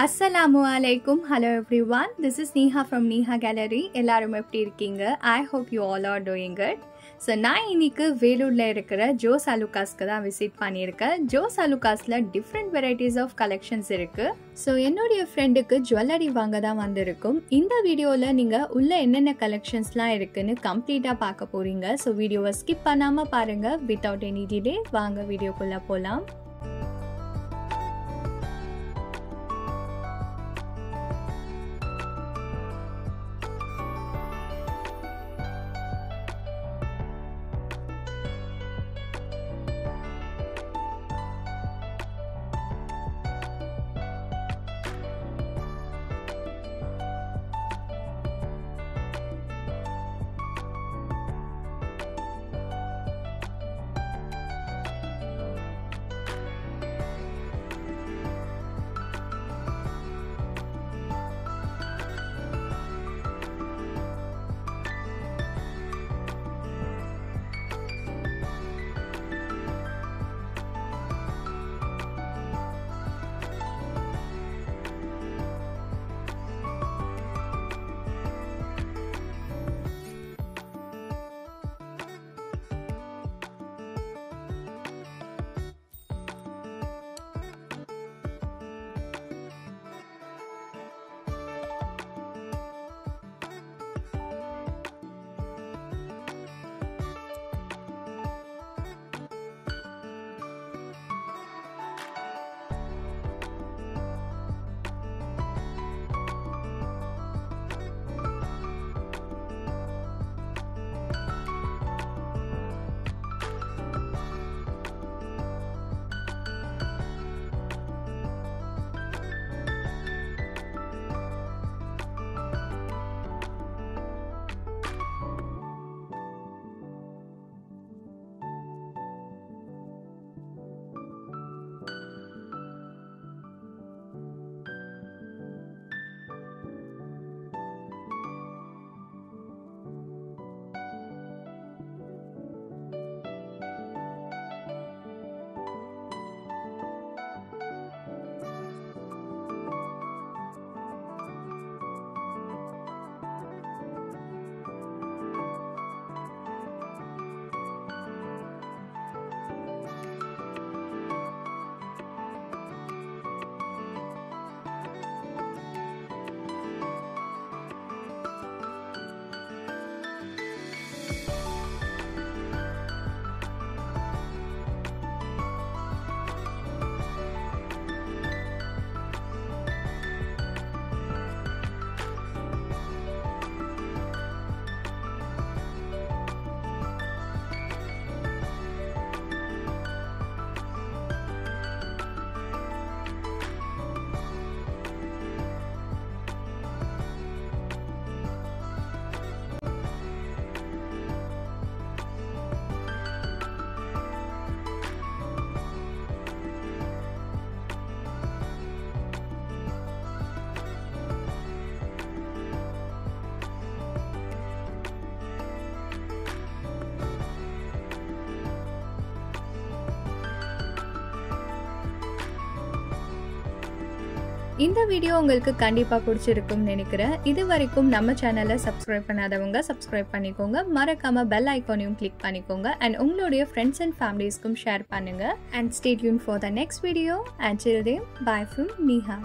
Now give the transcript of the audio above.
அஸ்ஸலாமு அலைக்கும் hello every one this is Neeha from Neeha gallery எல்லாரும் எப்படி இருக்கீங்க? I hope you all are doing it so நான் இன்னைக்கு வேலூரில் இருக்கிற ஜோஸ் அலுகாஸ்க்கு தான் விசிட் பண்ணியிருக்கேன். ஜோஸ் அலுகாஸில் டிஃப்ரெண்ட் வெரைட்டிஸ் ஆஃப் கலெக்ஷன்ஸ் இருக்குது ஸோ என்னுடைய ஃப்ரெண்டுக்கு ஜுவல்லரி வாங்க தான் வந்திருக்கும். இந்த வீடியோவில் நீங்கள் உள்ள என்னென்ன கலெக்ஷன்ஸ்லாம் இருக்குன்னு கம்ப்ளீட்டாக பார்க்க போகிறீங்க ஸோ வீடியோவை ஸ்கிப் பண்ணாமல் பாருங்கள் வித்தவுட் எனி டிலே வாங்க வீடியோக்குள்ளே போகலாம் இந்த வீடியோ உங்களுக்கு கண்டிப்பாக பிடிச்சிருக்கும்னு நினைக்கிறேன். இது வரைக்கும் நம்ம சேனலை சப்ஸ்கிரைப் பண்ணாதவங்க சப்ஸ்கிரைப் பண்ணிக்கோங்க. மறக்காம பெல் ஐக்கானையும் கிளிக் பண்ணிக்கோங்க. அண்ட் உங்களுடைய ஃப்ரெண்ட்ஸ் அண்ட் ஃபேமிலிஸ்க்கும் ஷேர் பண்ணுங்க. And stay tuned for the next video and till then bye from Neeha